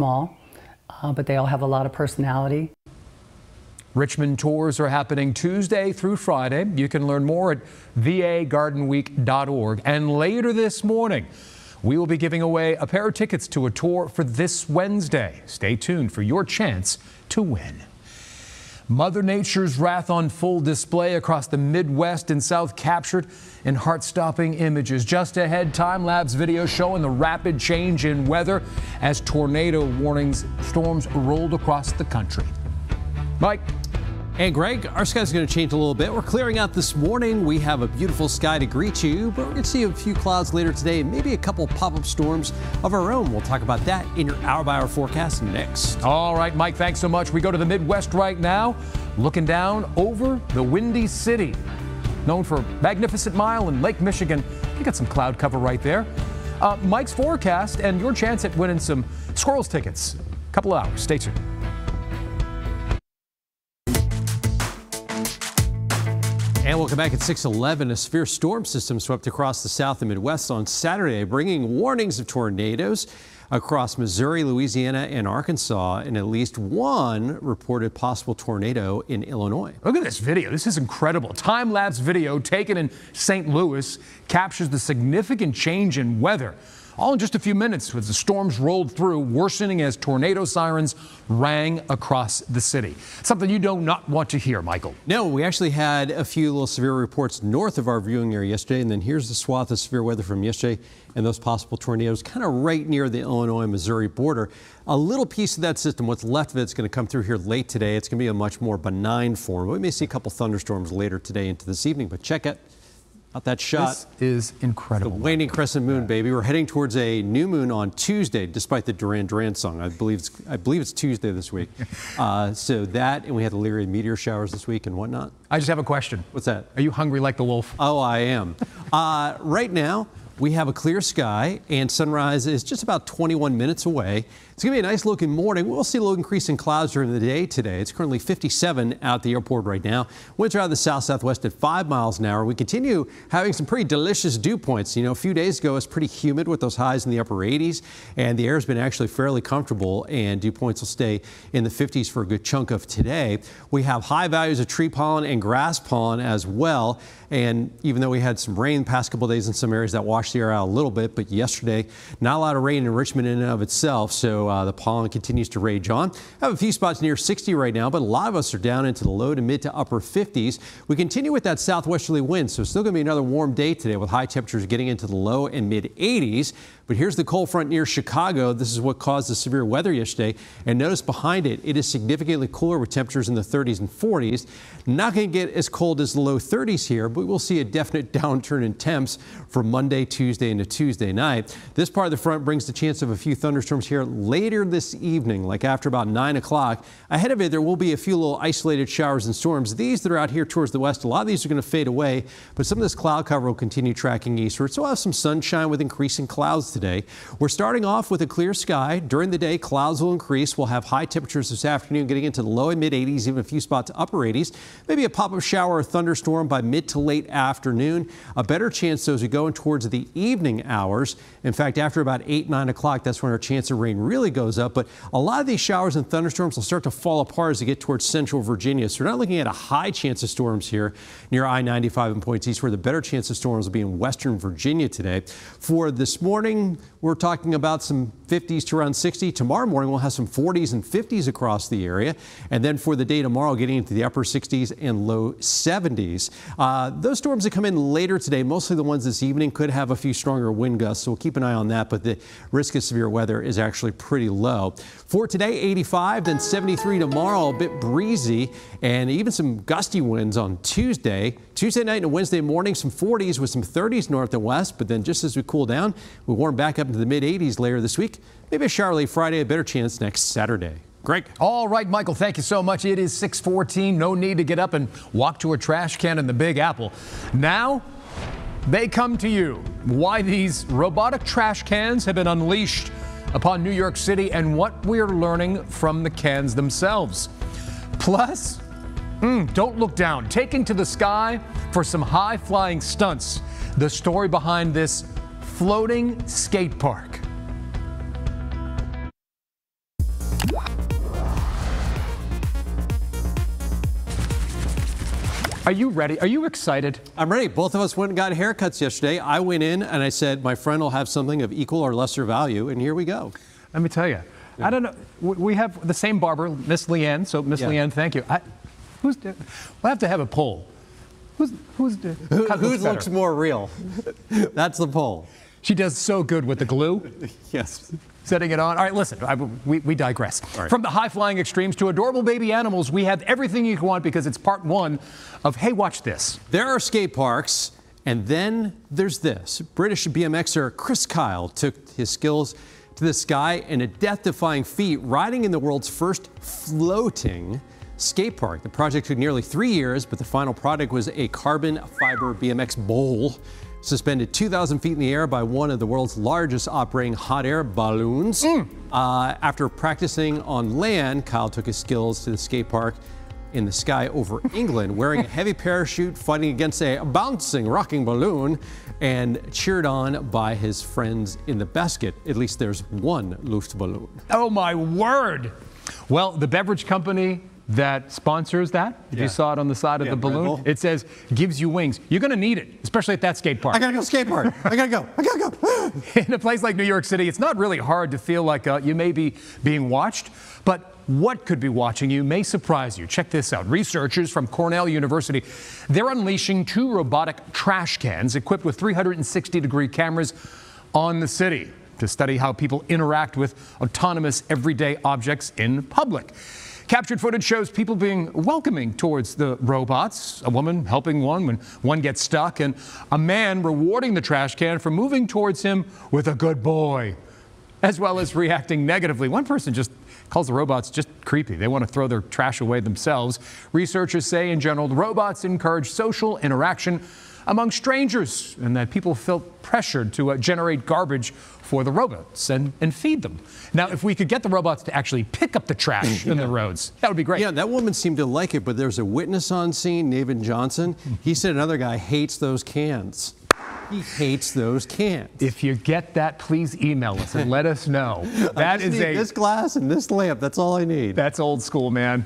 small, uh, but they all have a lot of personality. Richmond tours are happening Tuesday through Friday. You can learn more at vagardenweek.org. And later this morning, we will be giving away a pair of tickets to a tour for this Wednesday. Stay tuned for your chance to win. Mother Nature's wrath on full display across the Midwest and South captured in heart-stopping images. Just ahead, time-lapse video showing the rapid change in weather as tornado warnings storms rolled across the country. Mike. And Greg, our sky's going to change a little bit. We're clearing out this morning. We have a beautiful sky to greet you, but we're going to see a few clouds later today maybe a couple pop-up storms of our own. We'll talk about that in your hour-by-hour forecast next. All right, Mike, thanks so much. We go to the Midwest right now, looking down over the Windy City, known for Magnificent Mile and Lake Michigan. You got some cloud cover right there. Uh, Mike's forecast and your chance at winning some Squirrels tickets. A Couple of hours. Stay tuned. And welcome back at 611. A severe storm system swept across the south and Midwest on Saturday, bringing warnings of tornadoes across Missouri, Louisiana, and Arkansas, and at least one reported possible tornado in Illinois. Look at this video. This is incredible. Time lapse video taken in St. Louis captures the significant change in weather all in just a few minutes as the storms rolled through, worsening as tornado sirens rang across the city. Something you do not want to hear, Michael. No, we actually had a few little severe reports north of our viewing area yesterday, and then here's the swath of severe weather from yesterday and those possible tornadoes kind of right near the Illinois-Missouri border. A little piece of that system, what's left of it, is going to come through here late today. It's going to be a much more benign form. We may see a couple thunderstorms later today into this evening, but check it. Out that shot. This is incredible. The waning crescent moon, baby. We're heading towards a new moon on Tuesday, despite the Duran Duran song. I believe it's, I believe it's Tuesday this week. uh, so that, and we had the Lyrid meteor showers this week and whatnot. I just have a question. What's that? Are you hungry like the wolf? Oh, I am. uh, right now, we have a clear sky and sunrise is just about 21 minutes away. It's going to be a nice looking morning. We'll see a little increase in clouds during the day today. It's currently 57 at the airport right now. Winds are out of the south southwest at 5 miles an hour. We continue having some pretty delicious dew points. You know, a few days ago, it was pretty humid with those highs in the upper 80s, and the air has been actually fairly comfortable, and dew points will stay in the 50s for a good chunk of today. We have high values of tree pollen and grass pollen as well. And even though we had some rain the past couple days in some areas that washed the air out a little bit, but yesterday, not a lot of rain in Richmond in and of itself. So uh, the pollen continues to rage on. I have a few spots near 60 right now, but a lot of us are down into the low to mid to upper 50s. We continue with that southwesterly wind, so it's still going to be another warm day today with high temperatures getting into the low and mid 80s. But here's the cold front near Chicago. This is what caused the severe weather yesterday. And notice behind it, it is significantly cooler with temperatures in the 30s and 40s. Not going to get as cold as the low 30s here, but we'll see a definite downturn in temps for Monday, Tuesday, and into Tuesday night. This part of the front brings the chance of a few thunderstorms here later this evening, like after about 9 o'clock. Ahead of it, there will be a few little isolated showers and storms. These that are out here towards the west, a lot of these are going to fade away, but some of this cloud cover will continue tracking eastward. So we'll have some sunshine with increasing clouds today. We're starting off with a clear sky. During the day, clouds will increase. We'll have high temperatures this afternoon, getting into the low and mid 80s, even a few spots upper 80s. Maybe a pop-up shower or thunderstorm by mid to late afternoon. A better chance, though, as we go in towards the evening hours. In fact, after about 8, 9 o'clock, that's when our chance of rain really goes up. But a lot of these showers and thunderstorms will start to fall apart as we get towards central Virginia. So we're not looking at a high chance of storms here near I-95 and points east, where the better chance of storms will be in western Virginia today. For this morning, we're talking about some 50s to around 60. Tomorrow morning, we'll have some 40s and 50s across the area. And then for the day tomorrow, getting into the upper 60s and low 70s. Uh, those storms that come in later today, mostly the ones this evening, could have a few stronger wind gusts. So we'll keep an eye on that. But the risk of severe weather is actually pretty low. For today, 85, then 73 tomorrow, a bit breezy, and even some gusty winds on Tuesday. Tuesday night and Wednesday morning, some 40s with some 30s north and west. But then just as we cool down, we warm back up into the mid 80s later this week. Maybe a shower Friday, a better chance next Saturday. Greg. All right, Michael, thank you so much. It is 614. No need to get up and walk to a trash can in the Big Apple. Now, they come to you. Why these robotic trash cans have been unleashed upon New York City and what we're learning from the cans themselves. Plus, mm, don't look down. Taking to the sky for some high flying stunts. The story behind this floating skate park. Are you ready? Are you excited? I'm ready. Both of us went and got haircuts yesterday. I went in and I said, my friend will have something of equal or lesser value, and here we go. Let me tell you. I don't know. We have the same barber, Miss Leanne. So, Miss Yeah. Leanne, thank you. I, who's? We'll have to have a poll. Who's? Who's? Who, who looks more real? That's the poll. She does so good with the glue. Yes. Setting it on. All right, listen, I, we, we digress. right. From the high flying extremes to adorable baby animals, we have everything you can want because it's part one of Hey, Watch This. There are skate parks, and then there's this. British BMXer Kriss Kyle took his skills to the sky in a death defying feat, riding in the world's first floating skate park. The project took nearly three years, but the final product was a carbon fiber BMX bowl. Suspended 2,000 feet in the air by one of the world's largest operating hot air balloons. Uh, after practicing on land, Kyle took his skills to the skate park in the sky over England, wearing a heavy parachute, fighting against a bouncing, rocking balloon, and cheered on by his friends in the basket. At least there's one Luftballon. Oh, my word. Well, the beverage company that sponsors that, if Yeah. you saw it on the side of Yeah, the balloon, it says, gives you wings. You're going to need it, especially at that skate park. I gotta go skate park. I gotta go. I gotta go. in a place like New York City, it's not really hard to feel like uh, you may be being watched, but what could be watching you may surprise you. Check this out. Researchers from Cornell University, they're unleashing two robotic trash cans equipped with 360 degree cameras on the city to study how people interact with autonomous everyday objects in public. Captured footage shows people being welcoming towards the robots, a woman helping one when one gets stuck, and a man rewarding the trash can for moving towards him with a good boy, as well as reacting negatively. One person just calls the robots just creepy. They want to throw their trash away themselves. Researchers say, in general, the robots encourage social interaction among strangers and that people felt pressured to uh, generate garbage for the robots and, and feed them. Now, if we could get the robots to actually pick up the trash in the roads, that would be great. Yeah, that woman seemed to like it, but there's a witness on scene, Nathan Johnson. He said another guy hates those cans. He hates those cans. If you get that, please email us and let us know. Just is need a this glass and this lamp. That's all I need. that's old school, man.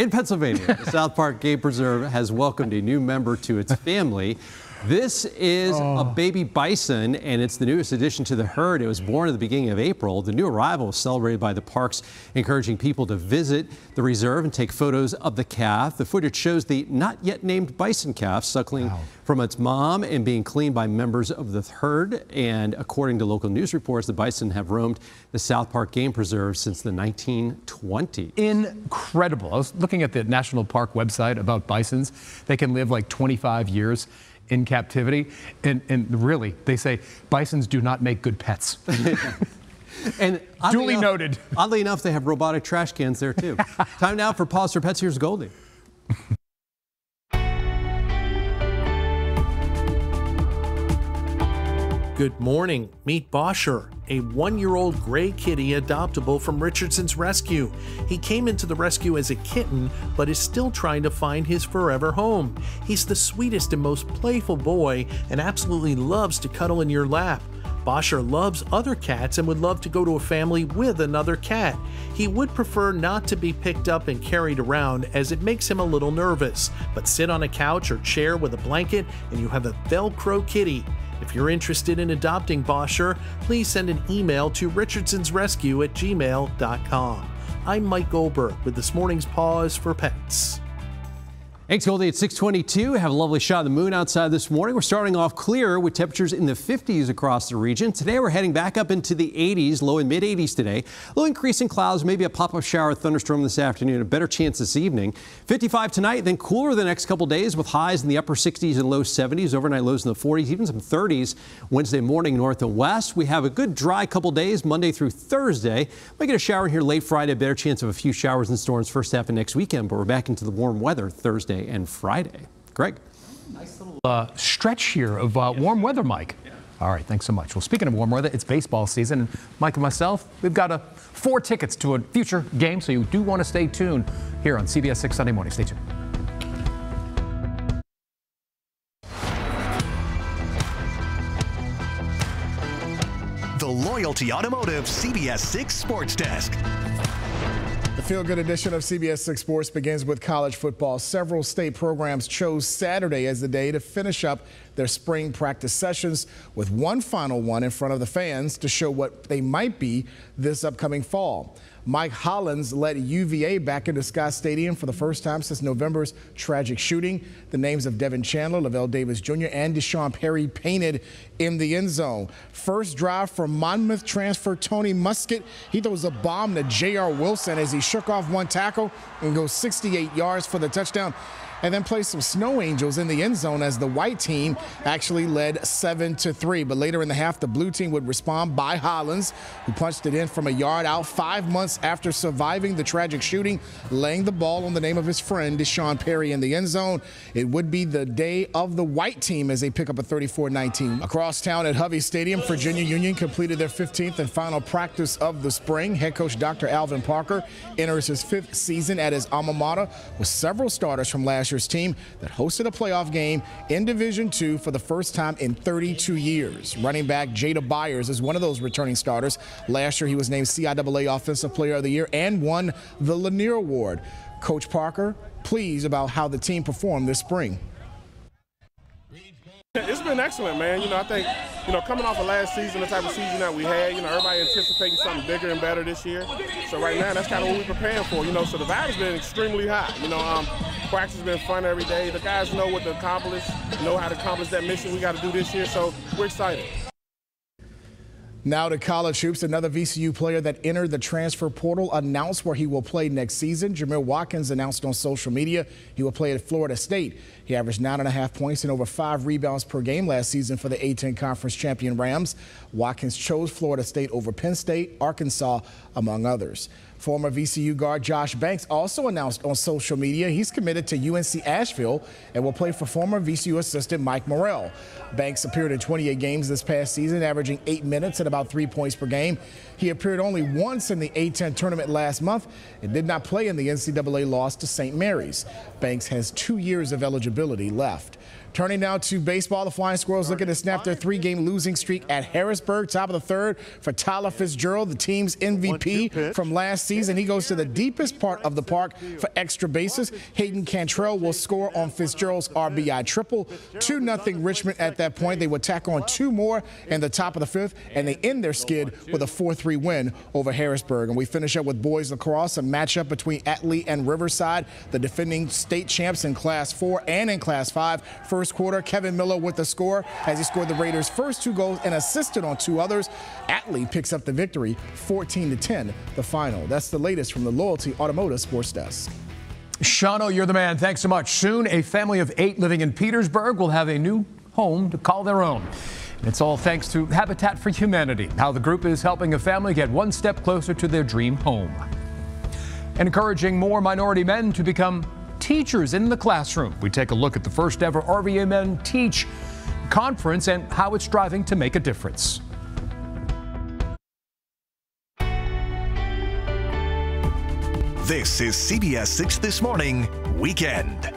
In Pennsylvania, the South Park Game Preserve has welcomed a new member to its family. This is a oh. baby bison, and it's the newest addition to the herd. It was born at the beginning of April. The new arrival was celebrated by the parks, encouraging people to visit the reserve and take photos of the calf. The footage shows the not yet named bison calf suckling from its mom and being cleaned by members of the herd. And according to local news reports, the bison have roamed the South Park Game Preserve since the 1920s. Incredible. I was looking at the National Park website about bisons. They can live like 25 years in captivity. And, and really, they say bisons do not make good pets. And oddly Duly enough- noted. Oddly enough, they have robotic trash cans there too. Time now for Pause for Pets. Here's Goldie. Good morning. Meet Bosher, a one year old gray kitty adoptable from Richardson's rescue. He came into the rescue as a kitten, but is still trying to find his forever home. He's the sweetest and most playful boy and absolutely loves to cuddle in your lap. Bosher loves other cats and would love to go to a family with another cat. He would prefer not to be picked up and carried around as it makes him a little nervous, but sit on a couch or chair with a blanket and you have a Velcro kitty. If you're interested in adopting Bosher, please send an email to richardsonsrescue at gmail.com. I'm Mike Goldberg with this morning's Pause for Pets. Thanks, Goldie. At 622, have a lovely shot of the moon outside this morning. We're starting off clear with temperatures in the 50s across the region. Today, we're heading back up into the 80s, low and mid 80s today. A little increase in clouds, maybe a pop-up shower, thunderstorm this afternoon, a better chance this evening. 55 tonight, then cooler the next couple days with highs in the upper 60s and low 70s, overnight lows in the 40s, even some 30s Wednesday morning north and west. We have a good dry couple days, Monday through Thursday. Might get a shower here late Friday, better chance of a few showers and storms first half of next weekend, but we're back into the warm weather Thursday and Friday. Greg. Nice little uh, stretch here of uh, warm weather, Mike. All right, thanks so much. Well, speaking of warm weather, it's baseball season, and Mike and myself, we've got uh, four tickets to a future game, so you do want to stay tuned here on CBS 6 Sunday morning. Stay tuned. The Loyalty Automotive CBS 6 Sports Desk. The feel good edition of CBS 6 Sports begins with college football. Several state programs chose Saturday as the day to finish up their spring practice sessions with one final one in front of the fans to show what they might be this upcoming fall. Mike Hollins led UVA back into Scott Stadium for the first time since November's tragic shooting. The names of Devin Chandler, Lavelle Davis Jr., and D'Sean Perry painted in the end zone. First drive from Monmouth transfer Tony Muskett. He throws a bomb to J.R. Wilson as he shook off one tackle and goes 68 yards for the touchdown and then play some snow angels in the end zone as the white team actually led 7 to 3. But later in the half, the blue team would respond by Hollins, who punched it in from a yard out five months after surviving the tragic shooting, laying the ball on the name of his friend D'Sean Perry in the end zone. It would be the day of the white team as they pick up a 34-19. Across town at Hovey Stadium, Virginia Union completed their 15th and final practice of the spring. Head coach Dr. Alvin Parker enters his fifth season at his alma mater with several starters from last year's team that hosted a playoff game in Division II for the first time in 32 years. Running back Jada Byers is one of those returning starters. Last year, he was named CIAA Offensive Player of the Year and won the Lanier Award. Coach Parker, pleased about how the team performed this spring. Been excellent, man. You know, I think, you know, coming off of last season, the type of season that we had, you know, everybody anticipating something bigger and better this year. So right now, that's kind of what we're preparing for, you know. So the vibe has been extremely high. You know, um, practice has been fun every day. The guys know what to accomplish, know how to accomplish that mission we got to do this year. So we're excited. Now to college hoops, another VCU player that entered the transfer portal announced where he will play next season. Jamir Watkins announced on social media he will play at Florida State. He averaged nine and a half points and over five rebounds per game last season for the A10 Conference champion Rams. Watkins chose Florida State over Penn State, Arkansas, among others. Former VCU guard Josh Banks also announced on social media he's committed to UNC Asheville and will play for former VCU assistant Mike Morrell. Banks appeared in 28 games this past season, averaging eight minutes and about three points per game. He appeared only once in the A10 tournament last month and did not play in the NCAA loss to St. Mary's. Banks has two years of eligibility left. Turning now to baseball, the Flying Squirrels looking to snap their three-game losing streak at Harrisburg. Top of the third for Tyler Fitzgerald, the team's MVP from last season. He goes to the deepest part of the park for extra bases. Hayden Cantrelle will score on Fitzgerald's RBI triple. 2-0 Richmond at that point. They would tack on two more in the top of the fifth, and they end their skid with a 4-3 win over Harrisburg. And we finish up with boys lacrosse, a matchup between Atlee and Riverside, the defending state champs in Class 4 and in Class 5. First first quarter. Kevin Miller with the score as he scored the Raiders' first two goals and assisted on two others. Atlee picks up the victory, 14 to 10, the final. That's the latest from the Loyalty Automotive Sports Desk. Shano, you're the man. Thanks so much. Soon, a family of eight living in Petersburg will have a new home to call their own. It's all thanks to Habitat for Humanity, how the group is helping a family get one step closer to their dream home. Encouraging more minority men to become teachers in the classroom. We take a look at the first ever RVA Men Teach conference and how it's striving to make a difference. This is CBS 6 This Morning Weekend.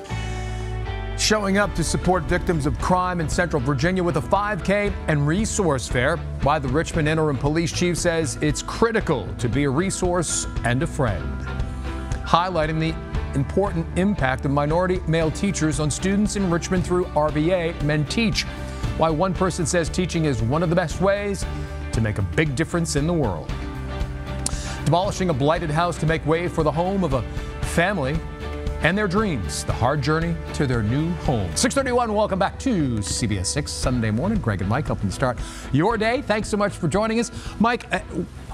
Showing up to support victims of crime in Central Virginia with a 5K and resource fair. Why the Richmond interim police chief says it's critical to be a resource and a friend. Highlighting the important impact of minority male teachers on students in Richmond through RVA Men Teach. Why one person says teaching is one of the best ways to make a big difference in the world. Demolishing a blighted house to make way for the home of a family and their dreams. The hard journey to their new home. 631, welcome back to CBS 6 Sunday morning. Greg and Mike helping start your day. Thanks so much for joining us. Mike, uh,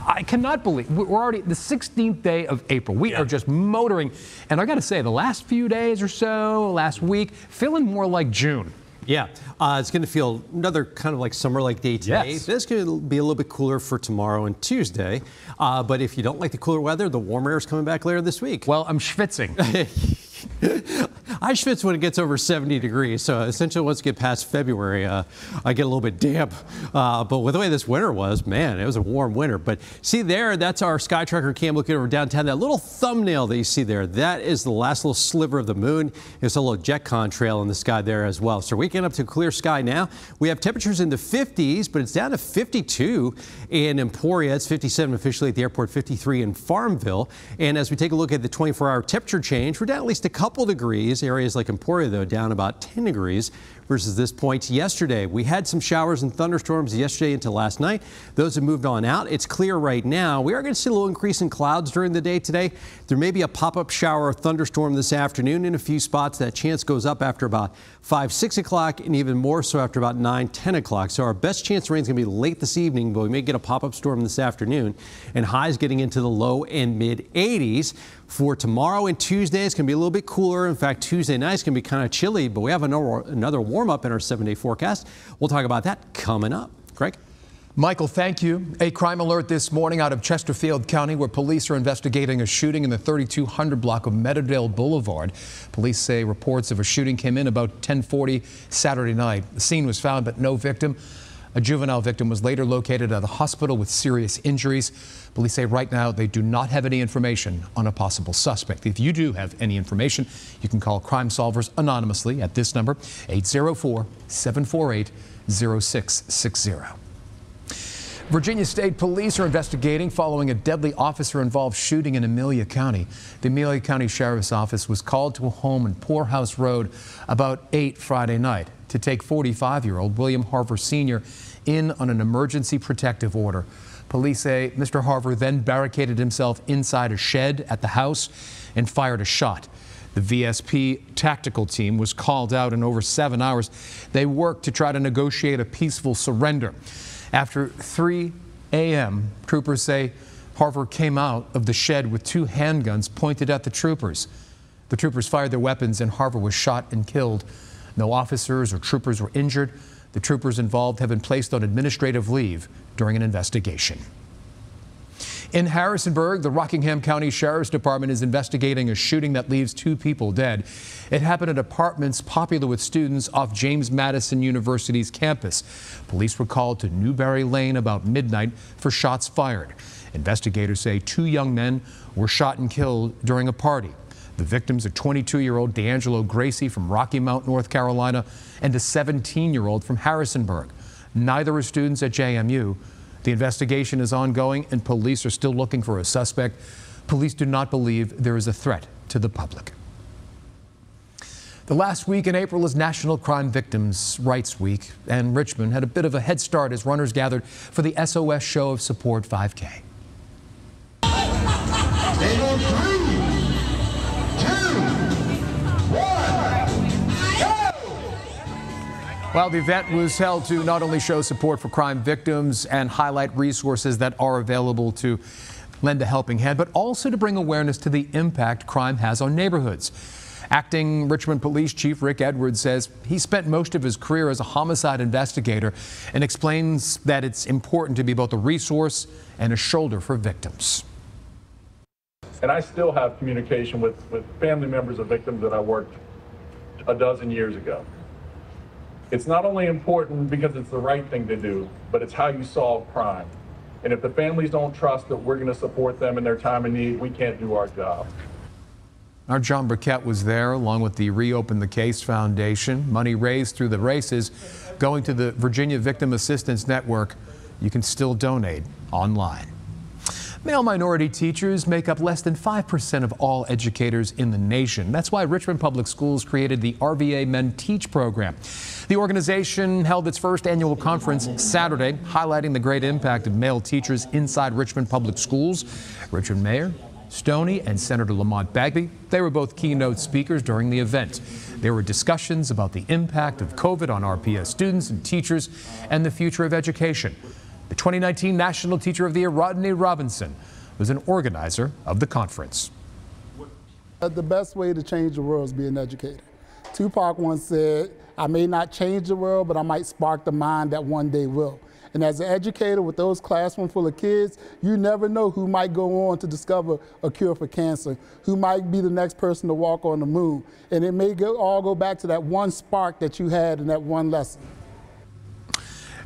I cannot believe we're already the 16th day of April. We yeah. are just motoring. And I got to say, the last few days or so, last week, feeling more like June. Yeah, uh, it's going to feel another kind of like summer-like day today. Yes. It's going to be a little bit cooler for tomorrow and Tuesday. Uh, but if you don't like the cooler weather, the warm air is coming back later this week. Well, I'm schwitzing. I schwitz when it gets over 70 degrees. So essentially, once you get past February, uh, I get a little bit damp. Uh, but with the way this winter was, man, it was a warm winter. But see there, that's our sky tracker cam looking over downtown. That little thumbnail that you see there, that is the last little sliver of the moon. It's a little jet trail in the sky there as well. So we're getting up to clear sky now. We have temperatures in the 50s, but it's down to 52 in Emporia. It's 57 officially at the airport, 53 in Farmville. And as we take a look at the 24 hour temperature change, we're down at least a couple degrees. Areas like Emporia, though, down about 10 degrees versus this point yesterday. We had some showers and thunderstorms yesterday into last night. Those have moved on out. It's clear right now. We are going to see a little increase in clouds during the day today. There may be a pop-up shower or thunderstorm this afternoon in a few spots. That chance goes up after about 5, 6 o'clock and even more so after about 9, 10 o'clock. So our best chance rain is going to be late this evening, but we may get a pop-up storm this afternoon and highs getting into the low and mid 80s. For tomorrow and Tuesday, it's going to be a little bit cooler. In fact, Tuesday night is going to be kind of chilly, but we have another, another warm up in our seven day forecast. We'll talk about that coming up. Greg? Michael, thank you. A crime alert this morning out of Chesterfield County where police are investigating a shooting in the 3200 block of Meadowdale Boulevard. Police say reports of a shooting came in about 1040 Saturday night. The scene was found but no victim. A juvenile victim was later located at a hospital with serious injuries. Police say right now they do not have any information on a possible suspect. If you do have any information, you can call Crime Solvers anonymously at this number, 804 748 0660. Virginia State Police are investigating following a deadly officer involved shooting in Amelia County. The Amelia County Sheriff's Office was called to a home in Poorhouse Road about 8 Friday night to take 45 year old William Harver Sr. in on an emergency protective order. Police say Mr. Harver then barricaded himself inside a shed at the house and fired a shot. The VSP tactical team was called out in over seven hours. They worked to try to negotiate a peaceful surrender. After 3 a.m., troopers say Harver came out of the shed with two handguns pointed at the troopers. The troopers fired their weapons and Harver was shot and killed. No officers or troopers were injured. The troopers involved have been placed on administrative leave during an investigation. In Harrisonburg, the Rockingham County Sheriff's Department is investigating a shooting that leaves two people dead. It happened at apartments popular with students off James Madison University's campus. Police were called to Newberry Lane about midnight for shots fired. Investigators say two young men were shot and killed during a party. The victims are 22-year-old D'Angelo Gracie from Rocky Mount, North Carolina, and a 17-year-old from Harrisonburg. Neither are students at JMU. The investigation is ongoing and police are still looking for a suspect. Police do not believe there is a threat to the public. The last week in April is National Crime Victims' Rights Week, and Richmond had a bit of a head start as runners gathered for the SOS Show of Support 5K. While the event was held to not only show support for crime victims and highlight resources that are available to lend a helping hand, but also to bring awareness to the impact crime has on neighborhoods. Acting Richmond Police Chief Rick Edwards says he spent most of his career as a homicide investigator and explains that it's important to be both a resource and a shoulder for victims. And I still have communication with, with family members of victims that I worked a dozen years ago. It's not only important because it's the right thing to do, but it's how you solve crime. And if the families don't trust that we're going to support them in their time of need, we can't do our job. Our Jon Burkett was there along with the Reopen the Case Foundation. Money raised through the races going to the Virginia Victim Assistance Network. You can still donate online. Male minority teachers make up less than 5% of all educators in the nation. That's why Richmond Public Schools created the RVA Men Teach program. The organization held its first annual conference Saturday, highlighting the great impact of male teachers inside Richmond Public Schools. Richmond Mayor Stoney and Senator Lamont Bagby, they were both keynote speakers during the event. There were discussions about the impact of COVID on RPS students and teachers and the future of education. The 2019 National Teacher of the Year, Rodney Robinson, was an organizer of the conference. Uh, the best way to change the world is be an educator. Tupac once said, I may not change the world, but I might spark the mind that one day will. And as an educator with those classrooms full of kids, you never know who might go on to discover a cure for cancer, who might be the next person to walk on the moon. And it may go, all go back to that one spark that you had in that one lesson.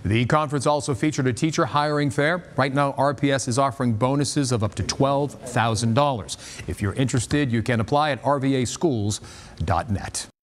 The conference also featured a teacher hiring fair. Right now, RPS is offering bonuses of up to $12,000. If you're interested, you can apply at rvaschools.net.